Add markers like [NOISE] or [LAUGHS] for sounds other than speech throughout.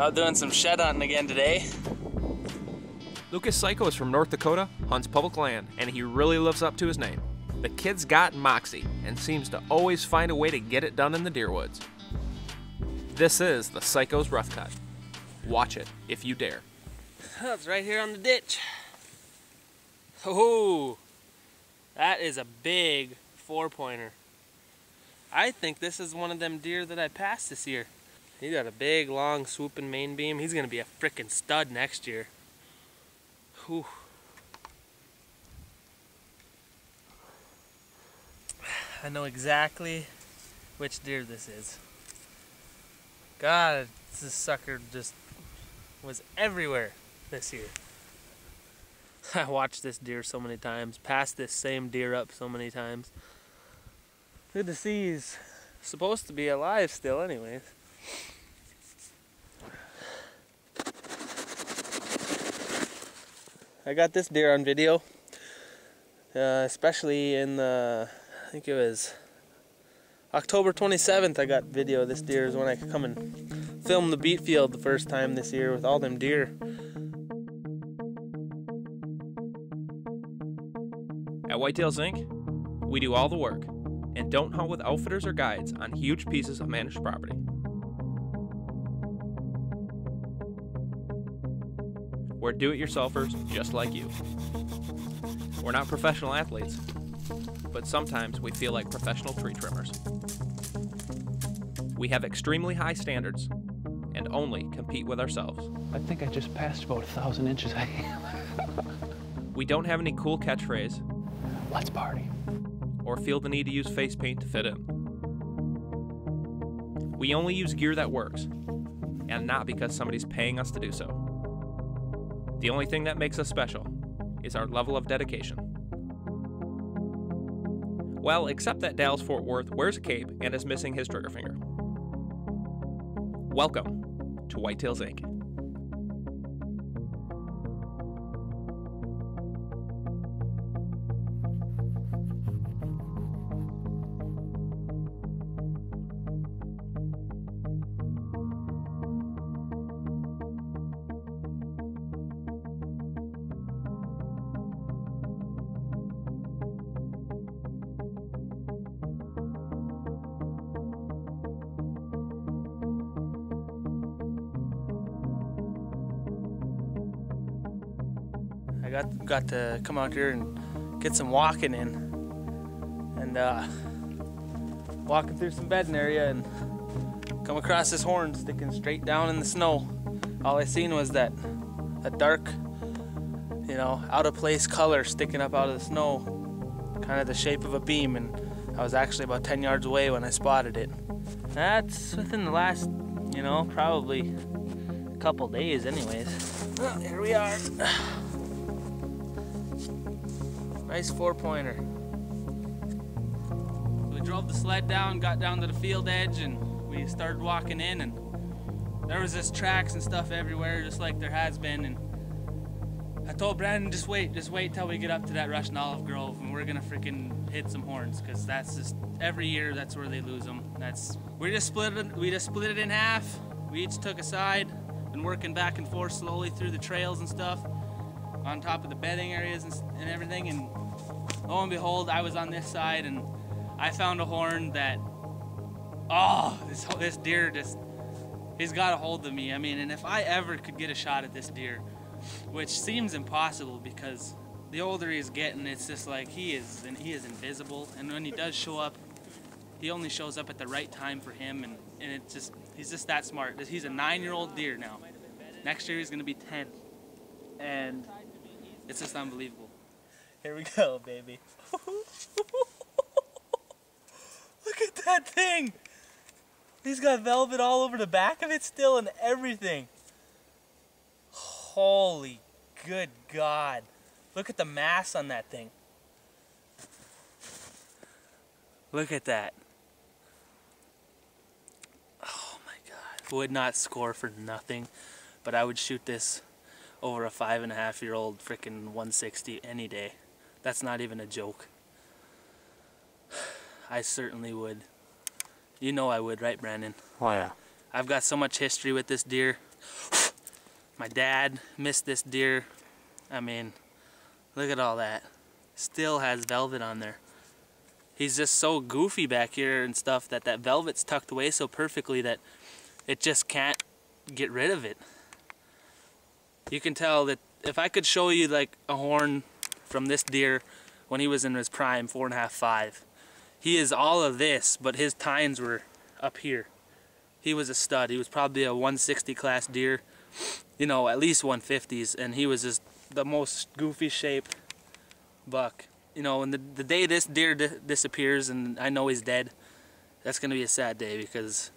Out doing some shed hunting again today. Lucas Cayko is from North Dakota, hunts public land, and he really lives up to his name. The kid's got moxie and seems to always find a way to get it done in the deer woods. This is the Cayko's Rough Cut. Watch it if you dare. Oh, it's right here on the ditch. Oh, that is a big four pointer. I think this is one of them deer that I passed this year. He got a big, long, swooping main beam. He's gonna be a freaking stud next year. Whew. I know exactly which deer this is. God, this sucker just was everywhere this year. [LAUGHS] I watched this deer so many times, passed this same deer up so many times. Good to see he's supposed to be alive still anyways. I got this deer on video, uh, especially in the, I think it was October 27th I got video of this deer is when I could come and film the beet field the first time this year with all them deer. At Whitetails Inc., we do all the work and don't hunt with outfitters or guides on huge pieces of managed property. Do it yourselfers just like you. We're not professional athletes, but sometimes we feel like professional tree trimmers. We have extremely high standards and only compete with ourselves. I think I just passed about a thousand inches. [LAUGHS] We don't have any cool catchphrase Let's party. or feel the need to use face paint to fit in. We only use gear that works, and not because somebody's paying us to do so. The only thing that makes us special is our level of dedication. Well, except that Dallas Fort Worth wears a cape and is missing his trigger finger. Welcome to Whitetails Inc. I got got to come out here and get some walking in, and uh, walking through some bedding area and come across this horn sticking straight down in the snow. All I seen was that a dark, you know, out of place color sticking up out of the snow, kind of the shape of a beam, and I was actually about 10 yards away when I spotted it. That's within the last, you know, probably a couple days, anyways. Well, here we are. [SIGHS] [SIGHS] [SIGHS] Nice four pointer. We drove the sled down, got down to the field edge, and we started walking in, and there was just tracks and stuff everywhere, just like there has been. And I told Brandon, just wait, just wait till we get up to that Russian Olive Grove, and we're gonna freaking hit some horns, cause that's just every year that's where they lose them. That's we just split it, we just split it in half. We each took a side, been working back and forth slowly through the trails and stuff on top of the bedding areas and, and everything. And lo and behold, I was on this side and I found a horn that, oh, this this deer just, he's got a hold of me. I mean, and if I ever could get a shot at this deer, which seems impossible because the older he's getting, it's just like he is, and he is invisible. And when he does show up, he only shows up at the right time for him, and, and it's just, he's just that smart. He's a nine-year-old deer now. Next year he's gonna be 10 and it's just unbelievable. Here we go, baby. [LAUGHS] Look at that thing! He's got velvet all over the back of it still and everything. Holy good God. Look at the mass on that thing. Look at that. Oh my God. Would not score for nothing, but I would shoot this over a five and a half year old freaking 160 any day. That's not even a joke. [SIGHS] I certainly would. You know I would, right, Brandon? Oh yeah. I've got so much history with this deer. [SIGHS] My dad missed this deer. I mean, look at all that. Still has velvet on there. He's just so goofy back here and stuff that that velvet's tucked away so perfectly that it just can't get rid of it. You can tell that if I could show you like a horn from this deer when he was in his prime, four and a half, five, he is all of this, but his tines were up here. He was a stud. He was probably a 160 class deer, you know, at least 150s, and he was just the most goofy shaped buck. You know, and the, the day this deer di disappears and I know he's dead, that's going to be a sad day because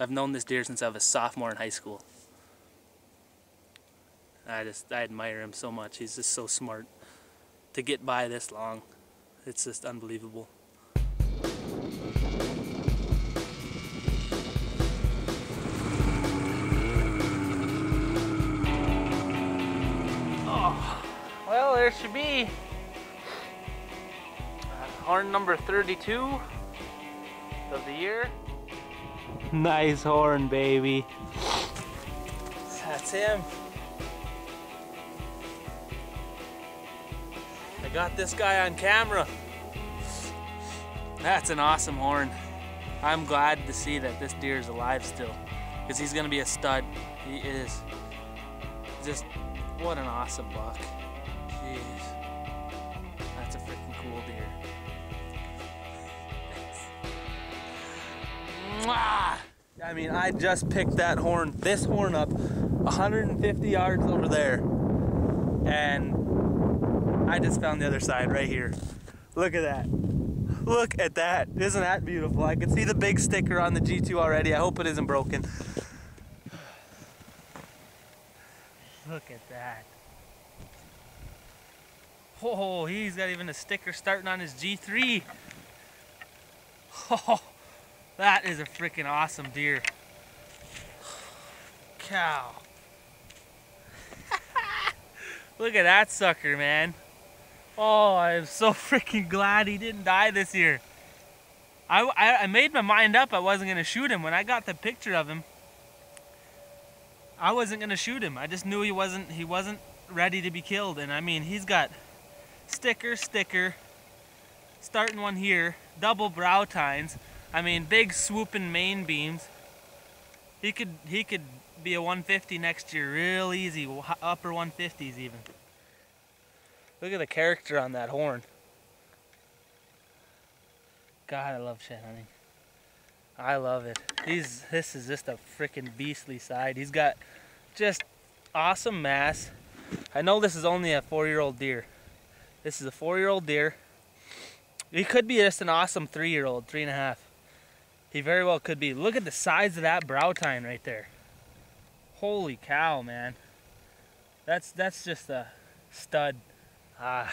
I've known this deer since I was a sophomore in high school. I just, I admire him so much. He's just so smart. To get by this long, it's just unbelievable. Oh, well, there should be uh, horn number 32 of the year. Nice horn, baby. That's him. I got this guy on camera. That's an awesome horn. I'm glad to see that this deer is alive still. Because he's gonna be a stud. He is. Just what an awesome buck. Jeez. That's a freaking cool deer. I mean, I just picked that horn, this horn up 150 yards over there. And I just found the other side right here. Look at that. Look at that. Isn't that beautiful? I can see the big sticker on the G2 already. I hope it isn't broken. Look at that. Oh, he's got even a sticker starting on his G3. [LAUGHS] Oh, that is a freaking awesome deer. Cow. [LAUGHS] Look at that sucker, man. Oh, I'm so [LAUGHS] freaking glad he didn't die this year. I, I, I made my mind up I wasn't going to shoot him. When I got the picture of him, I wasn't going to shoot him. I just knew he wasn't he wasn't ready to be killed. And I mean, he's got sticker, sticker, starting one here, double brow tines. I mean, big swooping main beams. He could he could be a 150 next year real easy, upper 150s even. Look at the character on that horn. God, I love Shed hunting. I love it. He's this is just a freaking beastly side. He's got just awesome mass. I know this is only a four-year-old deer. This is a four-year-old deer. He could be just an awesome three-year-old, three and a half. He very well could be. Look at the size of that brow tine right there. Holy cow, man. That's that's just a stud. Ah,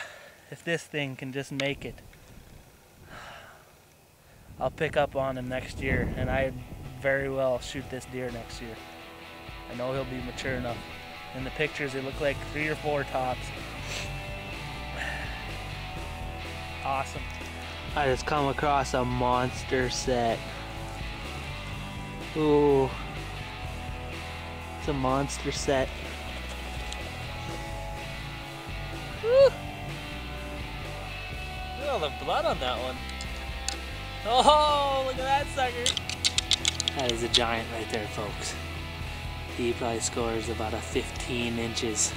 if this thing can just make it, I'll pick up on him next year, and I very well shoot this deer next year. I know he'll be mature enough. In the pictures, they look like three or four tops. [SIGHS] Awesome. I just come across a monster set. Ooh. It's a monster set. At all the blood on that one. Oh, look at that sucker. That is a giant right there, folks. He probably scores about a 15 inches.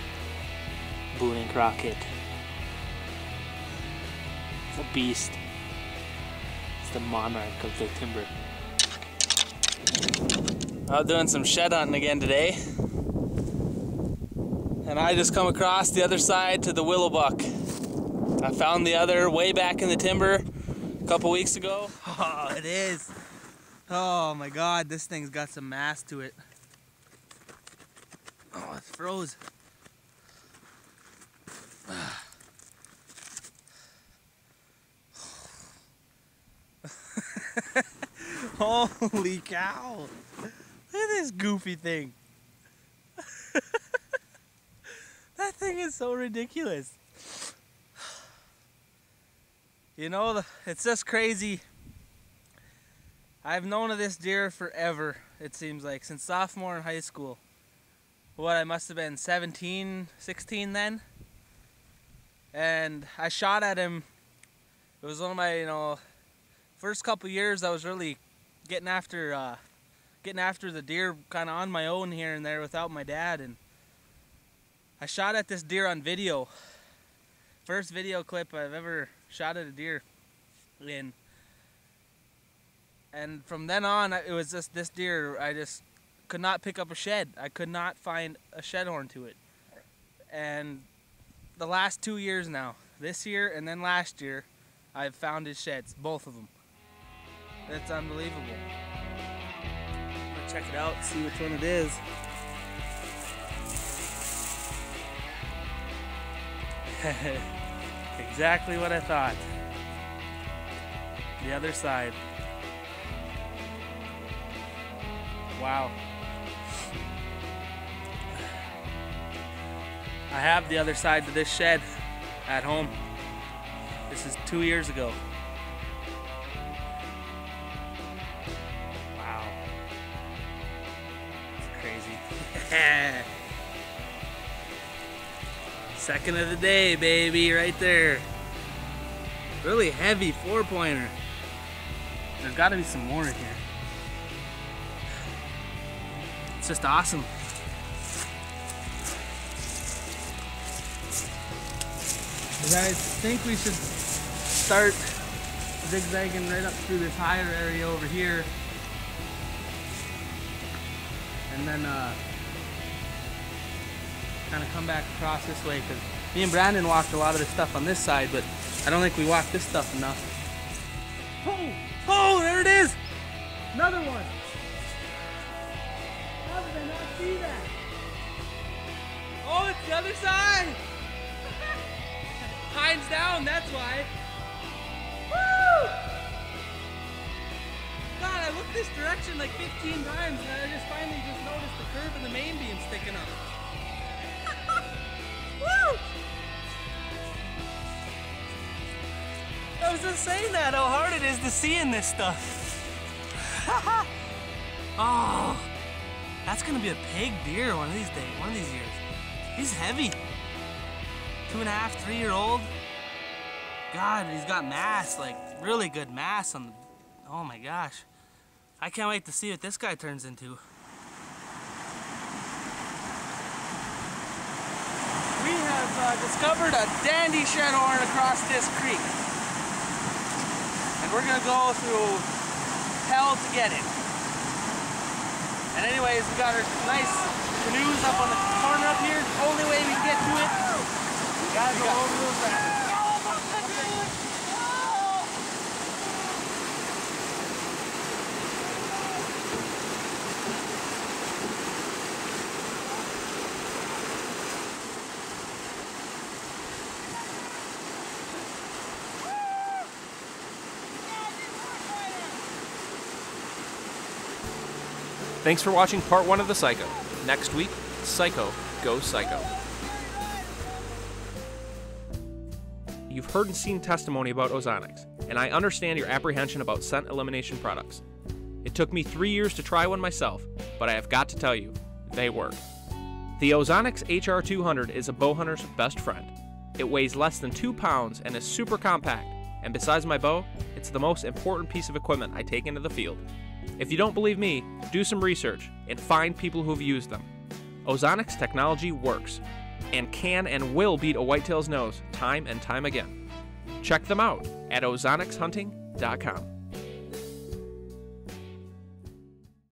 Boone and Crockett. It's a beast. It's the monarch of the timber. Out doing some shed hunting again today. And I just come across the other side to the willow buck. I found the other way back in the timber a couple weeks ago. [LAUGHS] Oh, it is. Oh my god, this thing's got some mass to it. Oh, it's froze. [SIGHS] Holy cow. Look at this goofy thing. [LAUGHS] that thing is so ridiculous. You know, it's just crazy. I've known of this deer forever, it seems like, since sophomore in high school. What, I must have been 17, 16 then? And I shot at him. It was one of my, you know, first couple years I was really getting after uh, getting after the deer kind of on my own here and there without my dad and I shot at this deer on video. First video clip I've ever shot at a deer in. And from then on, it was just this deer. I just could not pick up a shed. I could not find a shed horn to it. And the last two years now, this year and then last year, I've found his sheds, both of them. That's unbelievable. Check it out, see which one it is. [LAUGHS] exactly what I thought. The other side. Wow. I have the other side to this shed at home. This is two years ago. Wow. It's crazy. [LAUGHS] Second of the day, baby, right there. Really heavy four pointer. There's got to be some more in here. It's just awesome. Guys, I think we should start zigzagging right up through this higher area over here. And then uh, kind of come back across this way because me and Brandon walked a lot of this stuff on this side, but I don't think we walked this stuff enough. Oh, oh, there it is! Another one! How did I not see that? Oh, it's the other side! [LAUGHS] Pines down, that's why. Woo! God, I looked this direction like 15 times and I just finally just noticed the curve in the main beam sticking up. I was just saying that, how hard it is to see in this stuff. [LAUGHS] oh, that's gonna be a pig deer one of these days, one of these years. He's heavy. Two and a half, three year old. God, he's got mass, like really good mass on the, oh my gosh. I can't wait to see what this guy turns into. we have uh, discovered a dandy shed horn across this creek. And we're gonna go through hell to get it. And anyways, we got our nice canoes up on the corner up here. Only way we can get to it, we gotta go over those rapids. Thanks for watching part one of The Psycho. Next week, Cayko goes psycho. You've heard and seen testimony about Ozonics, and I understand your apprehension about scent elimination products. It took me three years to try one myself, but I have got to tell you, they work. The Ozonics HR200 is a bow hunter's best friend. It weighs less than two pounds and is super compact, and besides my bow, it's the most important piece of equipment I take into the field. If you don't believe me, do some research and find people who've used them. Ozonics technology works and can and will beat a whitetail's nose time and time again. Check them out at ozonicshunting.com.